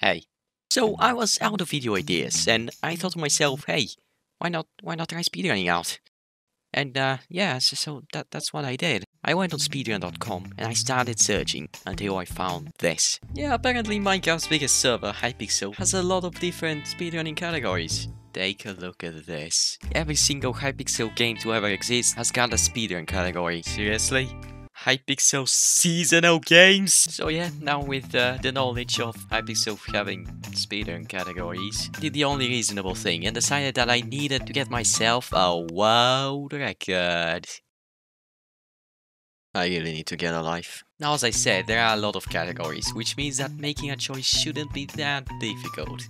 Hey. So I was out of video ideas, and I thought to myself, hey, why not why not try speedrunning out? And uh, yeah, so, so that that's what I did. I went on speedrun.com and I started searching until I found this. Yeah, apparently Minecraft's biggest server, Hypixel, has a lot of different speedrunning categories. Take a look at this. Every single Hypixel game to ever exist has got a speedrun category. Seriously? Hypixel seasonal games. So yeah, now with uh, the knowledge of Hypixel having speedrun categories, did the only reasonable thing and decided that I needed to get myself a world record. I really need to get a life. Now as I said, there are a lot of categories, which means that making a choice shouldn't be that difficult.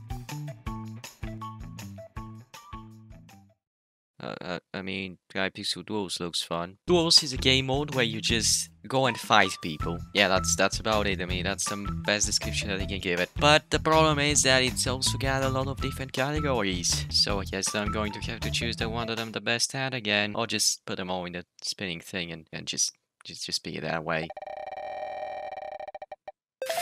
Uh, uh, I mean, Hypixel Duels looks fun. Duels is a game mode where you just go and fight people. Yeah, that's that's about it. I mean, that's the best description that I can give it. But the problem is that it's also got a lot of different categories. So I guess I'm going to have to choose the one that I'm the best at again. Or just put them all in the spinning thing and, and just, just, just be that way.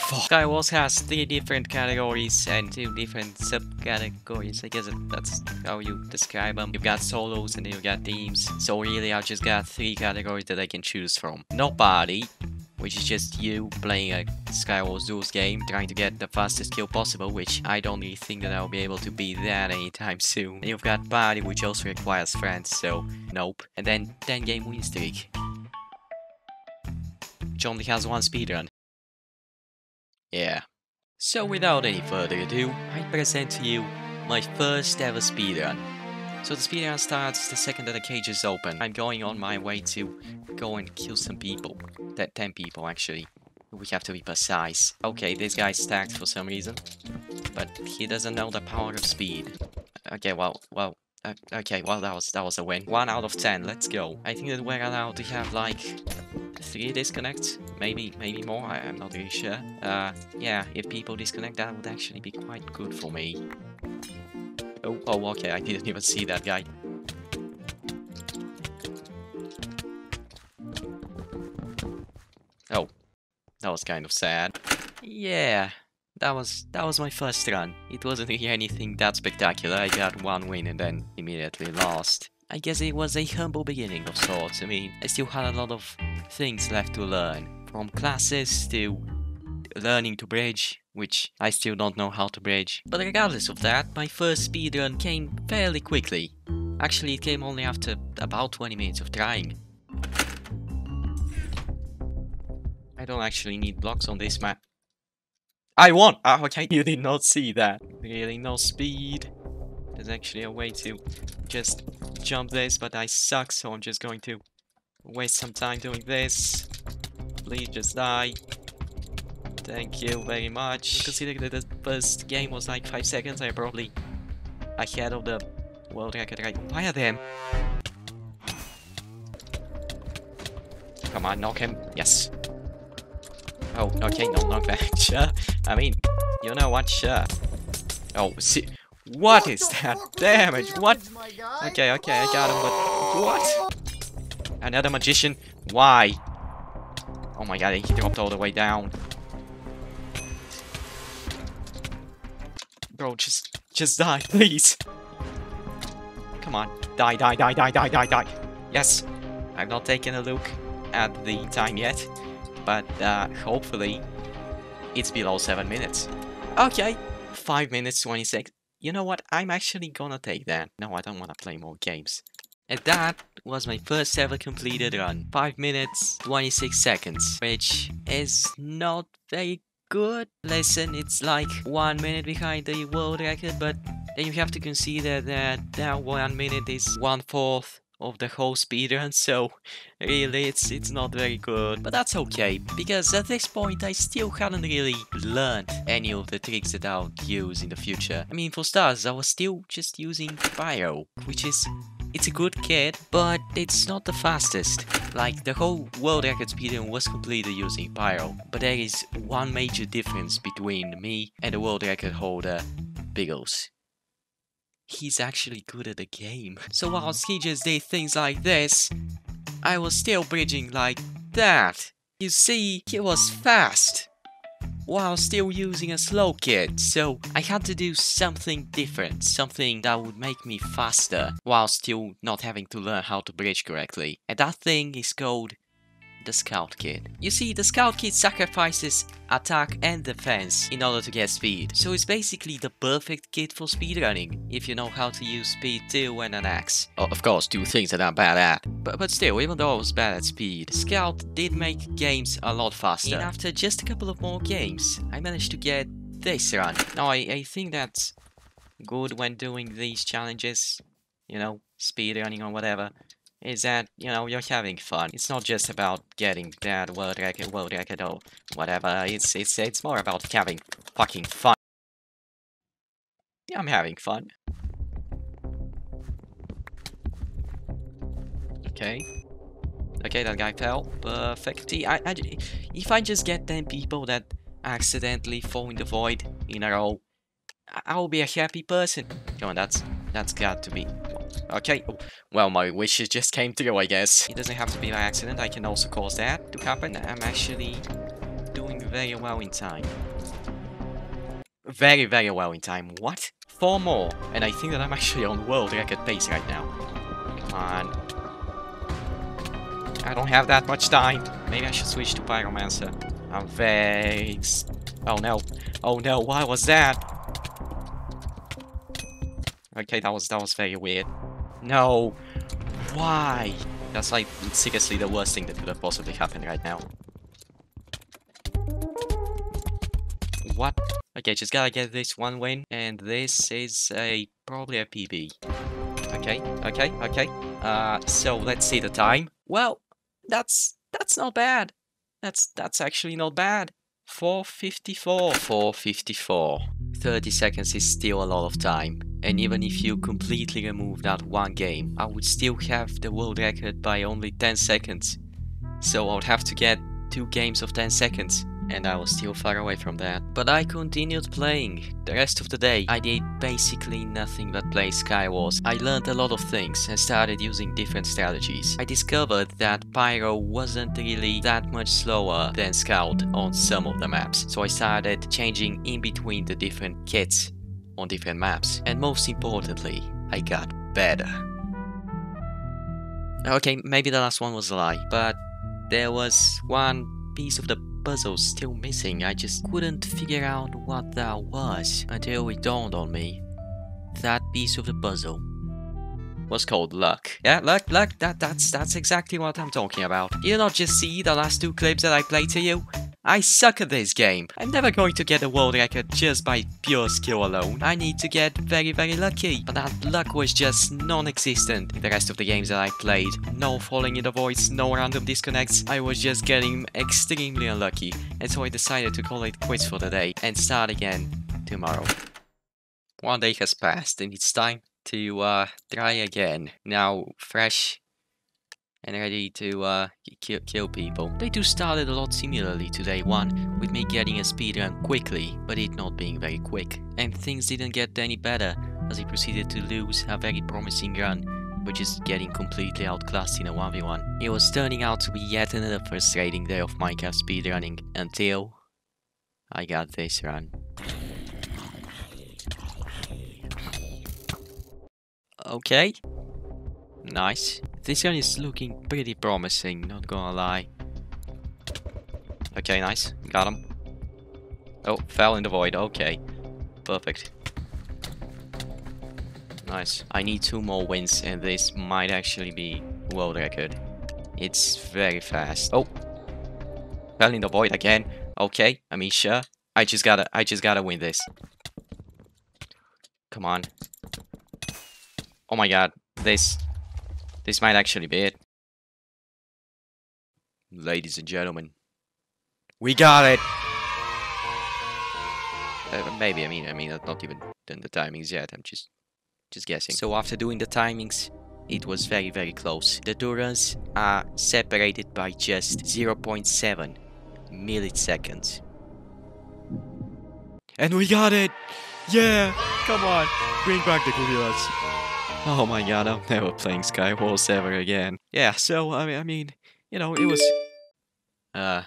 Fuck. Skywars has three different categories and two different subcategories. I guess that's how you describe them. You've got solos and you've got teams. So really, I've just got three categories that I can choose from. Nobody, which is just you playing a Skywars Duels game, trying to get the fastest kill possible, which I don't really think that I'll be able to beat that anytime soon. And you've got Party, which also requires friends, so nope. And then 10 game win streak, which only has one speedrun. Yeah. So without any further ado, I present to you my first ever speedrun. So the speedrun starts the second that the cage is open. I'm going on my way to go and kill some people. That 10 people actually. We have to be precise. Okay, this guy's stacked for some reason. But he doesn't know the power of speed. Okay, well, well, uh, okay, well that was that was a win. One out of ten, let's go. I think that we're allowed to have like three disconnects, maybe maybe more, I, am not really sure. Uh, yeah, if people disconnect that would actually be quite good for me. Oh, oh, okay, I didn't even see that guy. Oh, that was kind of sad. Yeah, that was that was my first run. It wasn't really anything that spectacular. I got one win and then immediately lost. I guess it was a humble beginning of sorts. I mean, I still had a lot of things left to learn. From classes to learning to bridge, which I still don't know how to bridge. But regardless of that, my first speedrun came fairly quickly. Actually, it came only after about 20 minutes of trying. I don't actually need blocks on this map. I won! Ah, okay, you did not see that. Really, no speed. There's actually a way to just jump this, but I suck, so I'm just going to waste some time doing this. Please just die. Thank you very much. Considering that the first game was like 5 seconds, I probably ahead of the world record right. Fire them! Come on, knock him. Yes. Oh, okay, no knockback. Sure. I mean, you know what? Sure. Oh, see. What, what is that damage? What? Okay, okay, I got him, but what? Another magician? Why? Oh my god, he dropped all the way down. Bro, just, just die, please. Come on, die, die, die, die, die, die, die. Yes, I've not taken a look at the time yet, but uh, hopefully it's below 7 minutes. Okay, 5 minutes 26. You know what, I'm actually gonna take that. No, I don't wanna play more games. And that was my first ever completed run. 5 minutes, 26 seconds, which is not very good. Listen, it's like 1 minute behind the world record, but then you have to consider that that 1 minute is 1 fourth of the whole speedrun, so really it's it's not very good. But that's okay, because at this point I still hadn't really learned any of the tricks that I'll use in the future. I mean, for stars, I was still just using Pyro, which is it's a good kit, but it's not the fastest. Like, the whole world record speedrun was completed using Pyro, but there is one major difference between me and the world record holder, Piggels. He's actually good at the game. So whilst he just did things like this, I was still bridging like that. You see, he was fast. while still using a slow kit. So I had to do something different, something that would make me faster while still not having to learn how to bridge correctly. And that thing is called the Scout Kit. You see, the Scout Kit sacrifices attack and defense in order to get speed. So it's basically the perfect kit for speedrunning, if you know how to use speed 2 and an axe. Oh, of course, two things that I'm bad at. But, but still, even though I was bad at speed, Scout did make games a lot faster. And after just a couple of more games, I managed to get this run. Now, I, I think that's good when doing these challenges, you know, speedrunning or whatever is that, you know, you're having fun. It's not just about getting that world record, world record, or whatever. It's, it's, it's more about having fucking fun. Yeah, I'm having fun. Okay. Okay, that guy fell. Perfect. I, I, if I just get 10 people that accidentally fall in the void in a row, I'll be a happy person. Come on, that's that's got to be Okay, well, my wishes just came true, I guess. It doesn't have to be by accident, I can also cause that to happen. I'm actually doing very well in time. Very, very well in time. What? Four more, and I think that I'm actually on world record pace right now. Come on. I don't have that much time. Maybe I should switch to Pyromancer. I'm very... Oh no. Oh no, why was that? Okay, that was that was very weird. No. Why? That's like seriously the worst thing that could have possibly happened right now. What? Okay, just gotta get this one win, and this is a probably a PB. Okay, okay, okay. Uh, so let's see the time. Well, that's that's not bad. That's that's actually not bad. 454. 454. 30 seconds is still a lot of time. And even if you completely remove that one game, I would still have the world record by only 10 seconds. So I would have to get two games of 10 seconds and I was still far away from that. But I continued playing. The rest of the day, I did basically nothing but play Skywars. I learned a lot of things and started using different strategies. I discovered that Pyro wasn't really that much slower than Scout on some of the maps, so I started changing in between the different kits on different maps. And most importantly, I got better. Okay, maybe the last one was a lie, but there was one piece of the puzzle still missing. I just couldn't figure out what that was until it dawned on me. That piece of the puzzle was called luck. Yeah, luck, luck, that, that's, that's exactly what I'm talking about. You not just see the last two clips that I played to you? I suck at this game. I'm never going to get a world record just by pure skill alone. I need to get very very lucky. But that luck was just non-existent in the rest of the games that I played. No falling in the voids, no random disconnects. I was just getting extremely unlucky. And so I decided to call it quits for the day and start again tomorrow. One day has passed and it's time to uh, try again. Now fresh and ready to uh, kill, kill people. Day 2 started a lot similarly to Day 1, with me getting a speedrun quickly, but it not being very quick. And things didn't get any better, as I proceeded to lose a very promising run, which is getting completely outclassed in a 1v1. It was turning out to be yet another frustrating day of Minecraft speedrunning, until I got this run. Okay. Nice. This gun is looking pretty promising, not gonna lie. Okay, nice. Got him. Oh, fell in the void. Okay. Perfect. Nice. I need two more wins and this might actually be world record. It's very fast. Oh. Fell in the void again. Okay, I mean sure. I just gotta I just gotta win this. Come on. Oh my god. This this might actually be it. Ladies and gentlemen. We got it! Uh, maybe, I mean, I mean, not even done the timings yet, I'm just, just guessing. So after doing the timings, it was very, very close. The Durans are separated by just 0.7 milliseconds. And we got it! Yeah! Come on! Bring back the gorillas! Oh my god, I'm never playing Skywars ever again. Yeah, so, I mean, I mean, you know, it was... Uh...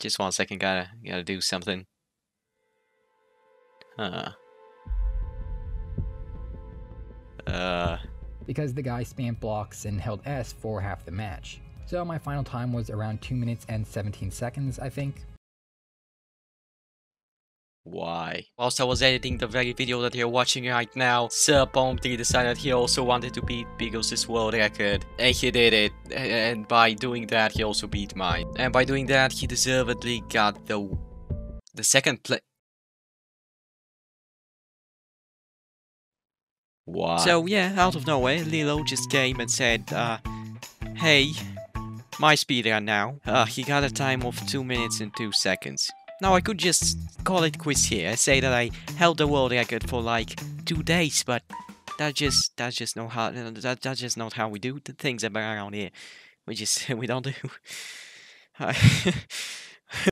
Just one second, gotta gotta do something. Huh. Uh. because the guy spammed blocks and held S for half the match. So my final time was around 2 minutes and 17 seconds, I think. Why? Whilst I was editing the very video that you're watching right now, Sir Bounty decided he also wanted to beat Piggels' world record. And he did it. And by doing that, he also beat mine. And by doing that, he deservedly got the the second place. Why? So yeah, out of nowhere, Leelo just came and said, uh, Hey, my speedrun now. Uh, he got a time of 2 minutes and 2 seconds. Now I could just call it quiz here and say that I held the world record for like two days, but that just that's just not how that, that's just not how we do the things around here. We just we don't do.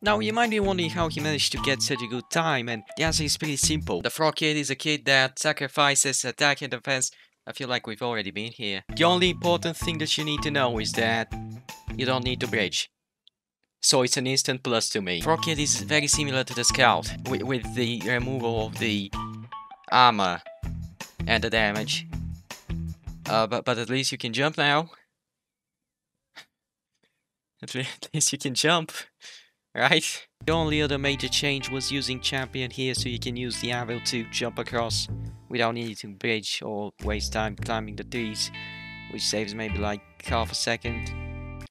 now you might be wondering how he managed to get such a good time, and the answer is pretty simple. The frog kid is a kid that sacrifices attack and defense. I feel like we've already been here. The only important thing that you need to know is that you don't need to bridge. So it's an instant plus to me. Rocket is very similar to the Scout, with, with the removal of the armor and the damage. Uh, but, but at least you can jump now. at least you can jump, right? The only other major change was using Champion here so you can use the arrow to jump across without needing to bridge or waste time climbing the trees, which saves maybe like half a second,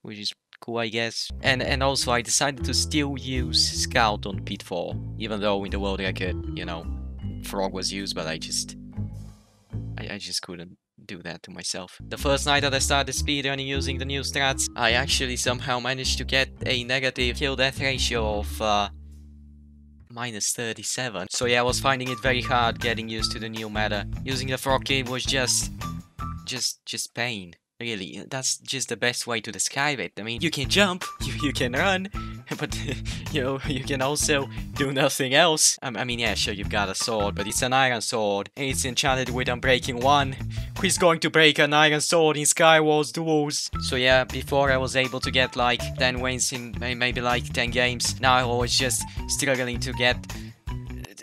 which is cool, I guess. And and also I decided to still use Scout on Pitfall, even though in the world I could, you know, Frog was used, but I just, I, I just couldn't do that to myself. The first night that I started speedrunning using the new strats, I actually somehow managed to get a negative kill death ratio of uh, minus 37. So yeah, I was finding it very hard getting used to the new meta. Using the frog kid was just, just, just pain. Really, that's just the best way to describe it. I mean, you can jump, you, you can run, but you know, you can also do nothing else. I, I mean, yeah, sure, you've got a sword, but it's an iron sword, and it's enchanted with Unbreaking 1. Who's going to break an iron sword in Skywars duels? So yeah, before I was able to get like 10 wins in maybe like 10 games, now I was just struggling to get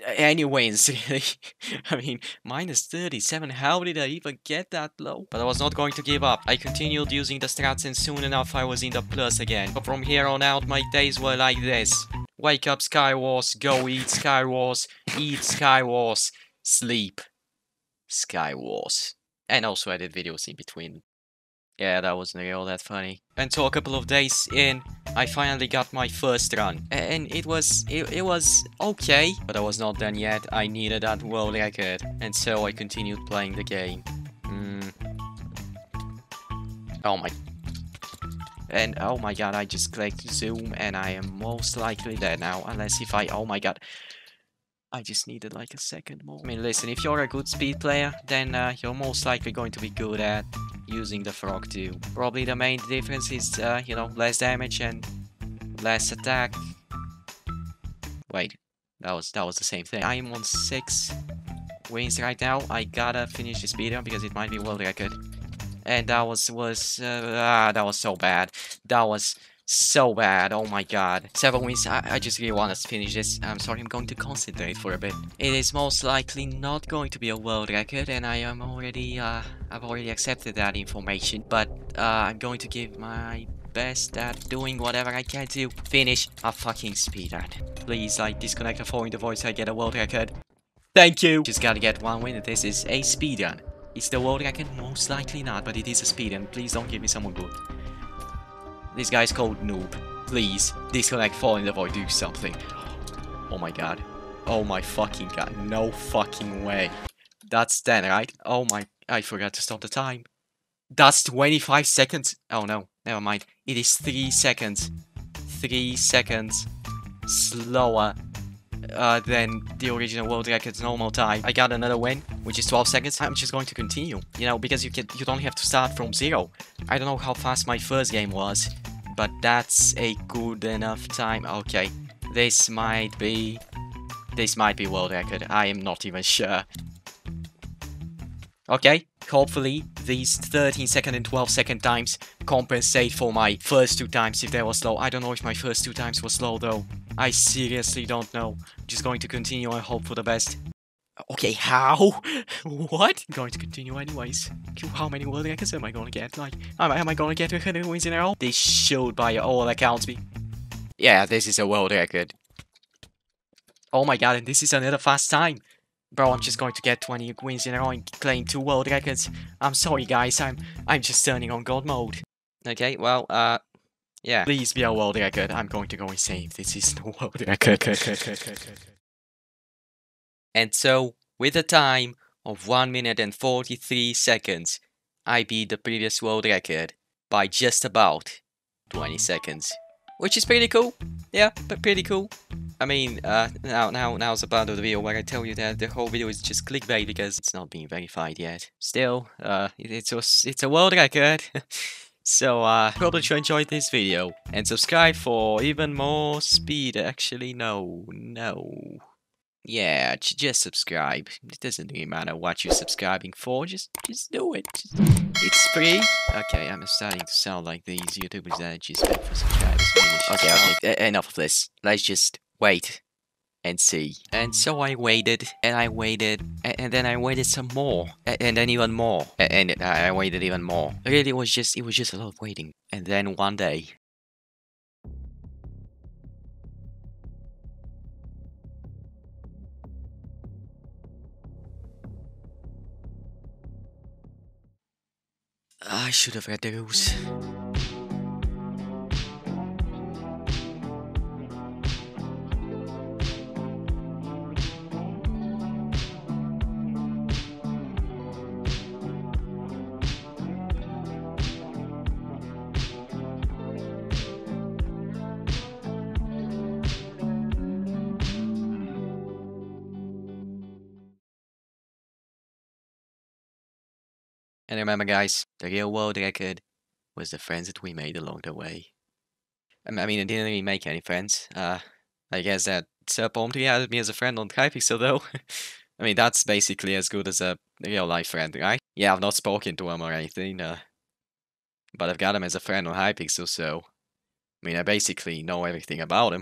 any wins. I mean, minus 37, how did I even get that low? But I was not going to give up. I continued using the strats and soon enough I was in the plus again. But from here on out, my days were like this. Wake up Skywars, go eat Skywars, eat Skywars, sleep Skywars. And also I did videos in between yeah, that wasn't real that funny. And so a couple of days in, I finally got my first run. And it was, it, it was okay, but I was not done yet. I needed that world record. And so I continued playing the game. Mm. Oh my... And oh my god, I just clicked zoom and I am most likely there now. Unless if I, oh my god. I just needed like a second more. I mean, listen, if you're a good speed player, then uh, you're most likely going to be good at using the frog too. Probably the main difference is, uh, you know, less damage and less attack. Wait, that was that was the same thing. I am on six wins right now. I gotta finish this video because it might be world record. And that was was uh, ah, that was so bad. That was so bad. Oh my god. Seven wins. I, I just really want to finish this. I'm sorry, I'm going to concentrate for a bit. It is most likely not going to be a world record, and I am already, uh, I've already accepted that information. But, uh, I'm going to give my best at doing whatever I can to finish a fucking speedrun. Please, like, disconnect the phone in the voice I get a world record. Thank you! Just gotta get one win. This is a speedrun. It's the world record? Most likely not, but it is a speedrun. Please don't give me someone good. This guy's called Noob. Please, disconnect, fall in the void, do something. Oh my god. Oh my fucking god. No fucking way. That's 10, right? Oh my... I forgot to stop the time. That's 25 seconds. Oh no, never mind. It is 3 seconds. 3 seconds slower uh, than the original world record's normal time. I got another win, which is 12 seconds. I'm just going to continue, you know, because you can you don't have to start from zero. I don't know how fast my first game was, but that's a good enough time. Okay, this might be... This might be world record. I am not even sure. Okay, hopefully these 13 second and 12 second times compensate for my first two times if they were slow. I don't know if my first two times were slow though. I seriously don't know. I'm just going to continue and hope for the best. Okay, how? what? I'm going to continue anyways. How many world records am I gonna get? Like, am I, am I gonna get 100 wins in a row? This should by all accounts be... Yeah, this is a world record. Oh my god, and this is another fast time. Bro, I'm just going to get 20 wins in a row and claim two world records. I'm sorry guys, I'm I'm just turning on god mode. Okay, well, uh, yeah. Please be a world record. I'm going to go insane this is the world record. and so, with a time of 1 minute and 43 seconds, I beat the previous world record by just about 20 seconds. Which is pretty cool. Yeah, but pretty cool. I mean, uh, now, now, now's the part of the video where I tell you that the whole video is just clickbait because it's not being verified yet. Still, uh, it, it's a, it's a world record. so, uh, that you enjoyed this video and subscribe for even more speed. Actually, no, no. Yeah, just subscribe. It doesn't really matter what you're subscribing for. Just, just do it. Just, it's free. Okay, I'm starting to sound like these YouTubers that just beg for subscribers. Okay, okay, enough of this. Let's just wait and see. And so I waited, and I waited, and, and then I waited some more, and, and then even more, and, and I waited even more. Really, it was just, it was just a lot of waiting. And then one day, I should have read the rules. And remember guys, the real world record was the friends that we made along the way. I mean, I didn't really make any friends. Uh, I guess that Sir added me as a friend on Hypixel though. I mean, that's basically as good as a real life friend, right? Yeah, I've not spoken to him or anything, uh, but I've got him as a friend on Hypixel, so... I mean, I basically know everything about him.